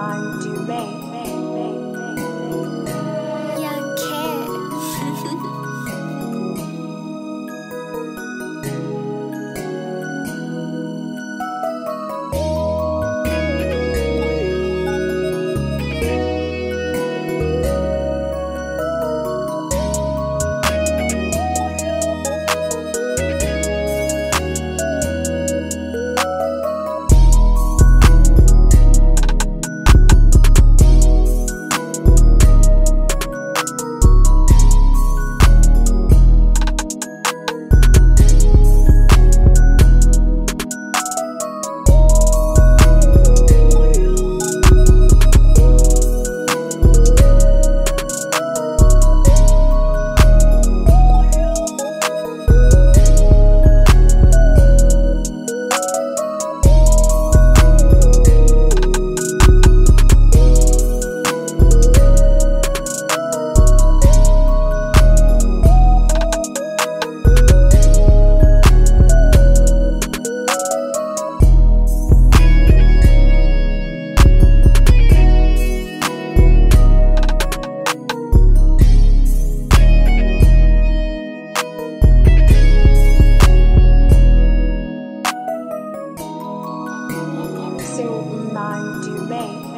mind you make. So mind you make.